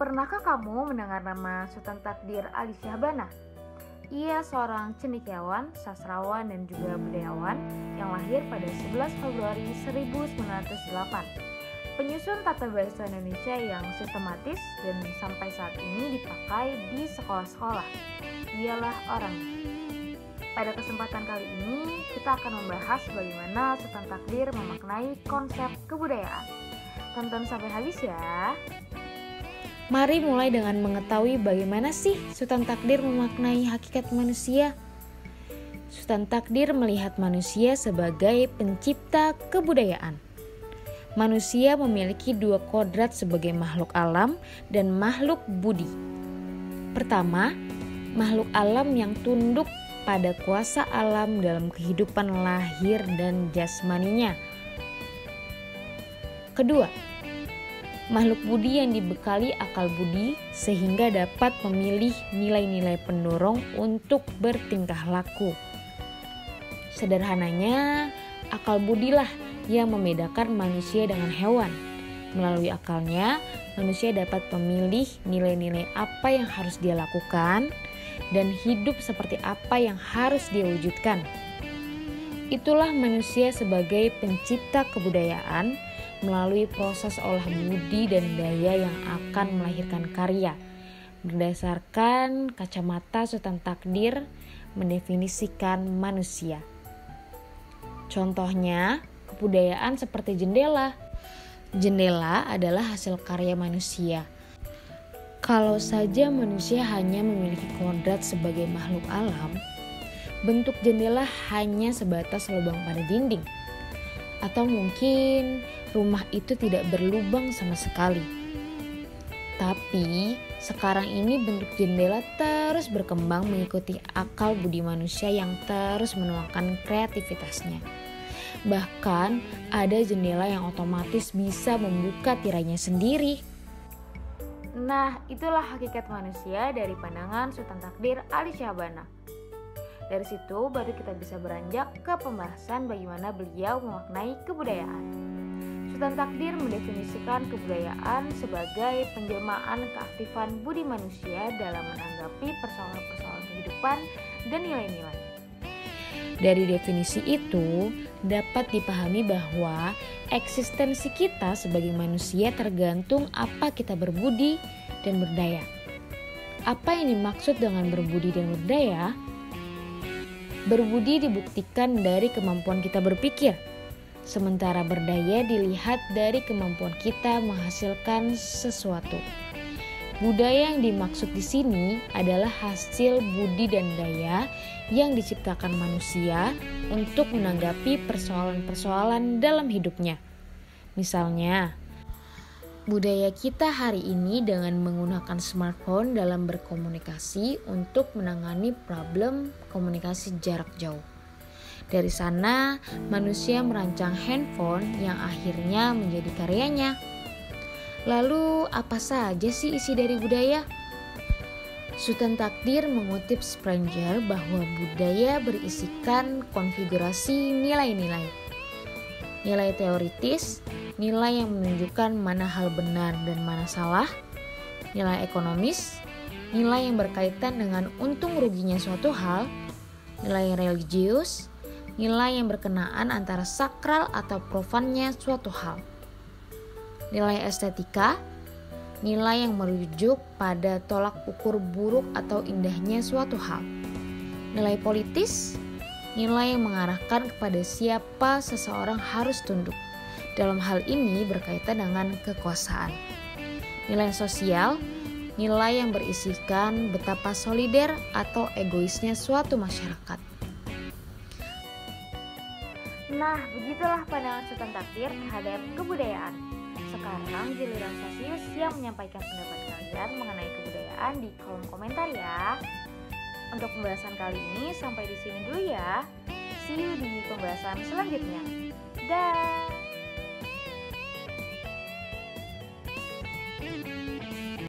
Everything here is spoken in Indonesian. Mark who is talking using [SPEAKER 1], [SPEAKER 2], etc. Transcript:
[SPEAKER 1] Pernahkah kamu mendengar nama Sultan Takdir Ali Syahbana? Ia seorang cendekiawan, sastrawan, dan juga budayawan yang lahir pada 11 Februari 1908. Penyusun tata bahasa Indonesia yang sistematis dan sampai saat ini dipakai di sekolah-sekolah. Ialah orang. Pada kesempatan kali ini, kita akan membahas bagaimana Sultan Takdir memaknai konsep kebudayaan. Tonton sampai habis ya.
[SPEAKER 2] Mari mulai dengan mengetahui bagaimana sih Sultan Takdir memaknai hakikat manusia. Sultan Takdir melihat manusia sebagai pencipta kebudayaan. Manusia memiliki dua kodrat sebagai makhluk alam dan makhluk budi. Pertama, makhluk alam yang tunduk pada kuasa alam dalam kehidupan lahir dan jasmaninya. Kedua, makhluk budi yang dibekali akal budi sehingga dapat memilih nilai-nilai pendorong untuk bertingkah laku. Sederhananya, akal budilah yang membedakan manusia dengan hewan. Melalui akalnya, manusia dapat memilih nilai-nilai apa yang harus dia lakukan dan hidup seperti apa yang harus dia wujudkan. Itulah manusia sebagai pencipta kebudayaan melalui proses olah budi dan daya yang akan melahirkan karya. Berdasarkan kacamata Sultan Takdir mendefinisikan manusia. Contohnya, kebudayaan seperti jendela. Jendela adalah hasil karya manusia. Kalau saja manusia hanya memiliki kodrat sebagai makhluk alam, bentuk jendela hanya sebatas lubang pada dinding atau mungkin rumah itu tidak berlubang sama sekali. Tapi sekarang ini bentuk jendela terus berkembang mengikuti akal budi manusia yang terus menuangkan kreativitasnya. Bahkan ada jendela yang otomatis bisa membuka tirainya sendiri.
[SPEAKER 1] Nah, itulah hakikat manusia dari pandangan Sultan Takdir Ali Syahbana. Dari situ baru kita bisa beranjak ke pembahasan bagaimana beliau memaknai kebudayaan. Sultan Takdir mendefinisikan kebudayaan sebagai penjelmaan keaktifan budi manusia dalam menanggapi persoalan-persoalan kehidupan dan nilai-nilai.
[SPEAKER 2] Dari definisi itu, dapat dipahami bahwa eksistensi kita sebagai manusia tergantung apa kita berbudi dan berdaya. Apa yang dimaksud dengan berbudi dan berdaya? Berbudi dibuktikan dari kemampuan kita berpikir, sementara berdaya dilihat dari kemampuan kita menghasilkan sesuatu. Budaya yang dimaksud di sini adalah hasil budi dan daya yang diciptakan manusia untuk menanggapi persoalan-persoalan dalam hidupnya. Misalnya, budaya kita hari ini dengan menggunakan smartphone dalam berkomunikasi untuk menangani problem komunikasi jarak jauh. Dari sana, manusia merancang handphone yang akhirnya menjadi karyanya. Lalu, apa saja sih isi dari budaya? Sultan Takdir mengutip Sprenger bahwa budaya berisikan konfigurasi nilai-nilai. Nilai teoritis, nilai yang menunjukkan mana hal benar dan mana salah, nilai ekonomis, nilai yang berkaitan dengan untung ruginya suatu hal, nilai religius, nilai yang berkenaan antara sakral atau profannya suatu hal, nilai estetika, nilai yang merujuk pada tolak ukur buruk atau indahnya suatu hal, nilai politis, nilai yang mengarahkan kepada siapa seseorang harus tunduk dalam hal ini berkaitan dengan kekuasaan. Nilai sosial, nilai yang berisikan betapa solider atau egoisnya suatu masyarakat.
[SPEAKER 1] Nah, begitulah pandangan Sultan Takdir terhadap kebudayaan. Sekarang giliran Sosius yang menyampaikan pendapat kalian mengenai kebudayaan di kolom komentar ya. Untuk pembahasan kali ini sampai di sini dulu ya. See you di pembahasan selanjutnya. Dah.